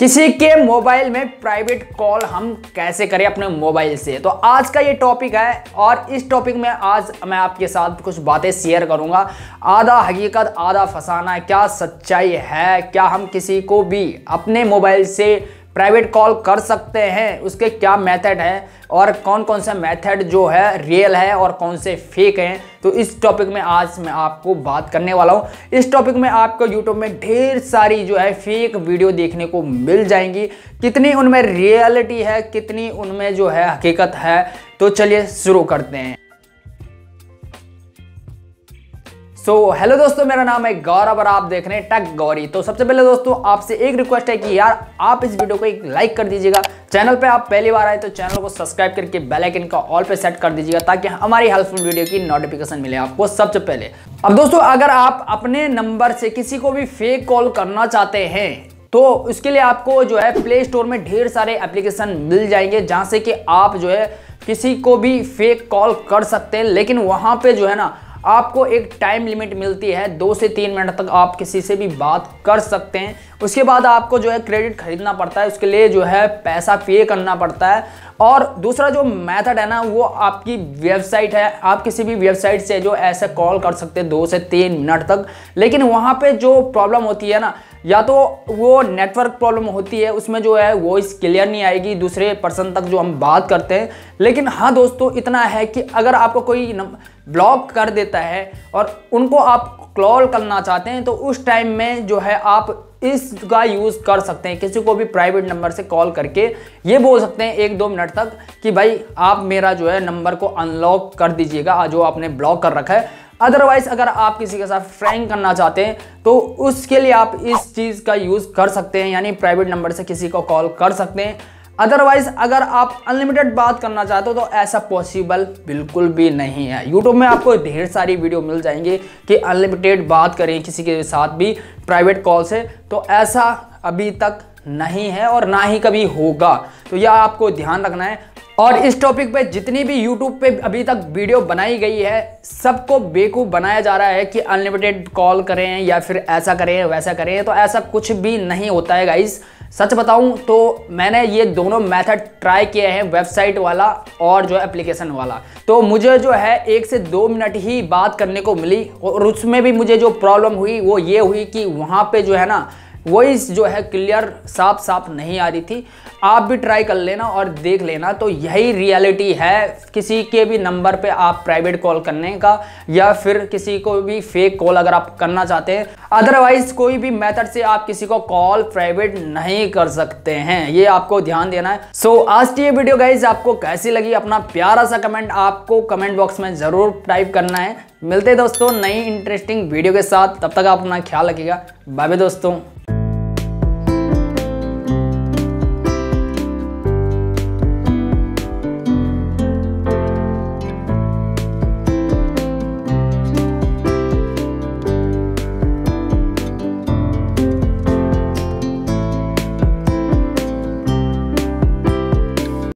किसी के मोबाइल में प्राइवेट कॉल हम कैसे करें अपने मोबाइल से? तो आज का ये टॉपिक है और इस टॉपिक में आज मैं आपके साथ कुछ बातें शेयर करूँगा। आधा हकीकत, आधा फसाना क्या सच्चाई है? क्या हम किसी को भी अपने मोबाइल से प्राइवेट कॉल कर सकते हैं, उसके क्या मेथड हैं और कौन कौन सा मेथड जो है रियल है और कौन से फेक हैं। तो इस टॉपिक में आज मैं आपको बात करने वाला हूँ। इस टॉपिक में आपको यूट्यूब में ढेर सारी जो है फेक वीडियो देखने को मिल जाएँगी। कितनी उनमें रियलिटी है, कितनी उनमें जो है हकीकत है तो चलिए शुरू करते हैं। सो so, हेलो दोस्तों मेरा नाम है गौरव और आप देख रहे हैं टक गौरी तो सबसे पहले दोस्तों आपसे एक रिक्वेस्ट है कि यार आप इस वीडियो को एक लाइक कर दीजिएगा। चैनल पे आप पहली बार आए तो चैनल को सब्सक्राइब करके बेल आइकन का ऑल पे सेट कर दीजिएगा ताकि हमारी हेल्पफुल वीडियो की नोटिफिकेशन मिले आपको सबसे पहले। अब दोस्तों अगर आप अपने नंबर से किसी को भी फेक कॉल करना चाहते हैं तो उसके लिए आपको जो है प्ले स्टोर में ढेर सारे एप्लीकेशन मिल जाएँगे जहाँ से कि आप जो है किसी को भी फेक कॉल कर सकते हैं। लेकिन वहाँ पे जो है ना आपको एक टाइम लिमिट मिलती है, दो से तीन मिनट तक आप किसी से भी बात कर सकते हैं। उसके बाद आपको जो है क्रेडिट खरीदना पड़ता है, उसके लिए जो है पैसा पे करना पड़ता है। और दूसरा जो मेथड है ना, वो आपकी वेबसाइट है। आप किसी भी वेबसाइट से जो ऐसे कॉल कर सकते हैं, दो से तीन मिनट तक। लेकिन वहाँ पे जो प्रॉब्लम होती है ना या तो वो नेटवर्क प्रॉब्लम होती है, उसमें जो है वॉइस क्लियर नहीं आएगी, दूसरे पर्सन तक जो हम बात करते हैं। लेकिन हाँ दोस्तों, इतना है कि अगर आपको कोई ब्लॉक कर देता है और उनको आप कॉल करना चाहते हैं तो उस टाइम में जो है आप इसका यूज़ कर सकते हैं। किसी को भी प्राइवेट नंबर से कॉल करके ये बोल सकते हैं एक दो मिनट तक कि भाई आप मेरा जो है नंबर को अनलॉक कर दीजिएगा। जो आपने ब्लॉक कर रखा है। अदरवाइज़ अगर आप किसी के साथ फ्रैंक करना चाहते हैं तो उसके लिए आप इस चीज़ का यूज़ कर सकते हैं, यानी प्राइवेट नंबर से किसी को कॉल कर सकते हैं। अदरवाइज़ अगर आप अनलिमिटेड बात करना चाहते हो तो ऐसा पॉसिबल बिल्कुल भी नहीं है। यूट्यूब में आपको ढेर सारी वीडियो मिल जाएँगे कि अनलिमिटेड बात करें किसी के साथ भी प्राइवेट कॉल से। तो ऐसा अभी तक नहीं है और ना ही कभी होगा। तो यह आपको ध्यान रखना है। और इस टॉपिक पे जितनी भी यूट्यूब पे अभी तक वीडियो बनाई गई है, सबको बेकूफ़ बनाया जा रहा है कि अनलिमिटेड कॉल करें या फिर ऐसा करें, वैसा करें तो ऐसा कुछ भी नहीं होता है गाइज़ सच बताऊँ तो मैंने ये दोनों मेथड ट्राई किए हैं वेबसाइट वाला और जो एप्लीकेशन वाला। तो मुझे जो है, एक से दो मिनट ही बात करने को मिली और उसमें भी मुझे जो प्रॉब्लम हुई, वो ये हुई कि वहाँ पे जो है ना वॉइस जो है क्लियर साफ़ साफ़ नहीं आ रही थी। आप भी ट्राई कर लेना और देख लेना। तो यही रियलिटी है किसी के भी नंबर पे आप प्राइवेट कॉल करने का या फिर किसी को भी फेक कॉल अगर आप करना चाहते हैं। अदरवाइज़ कोई भी मेथड से आप किसी को कॉल प्राइवेट नहीं कर सकते हैं। ये आपको ध्यान देना है। सो so, आज की ये वीडियो गाइज़ आपको कैसी लगी? अपना प्यारा सा कमेंट आपको कमेंट बॉक्स में ज़रूर टाइप करना है। मिलते दोस्तों नई इंटरेस्टिंग वीडियो के साथ। तब तक आप अपना ख्याल रखिएगा। बाय दोस्तों।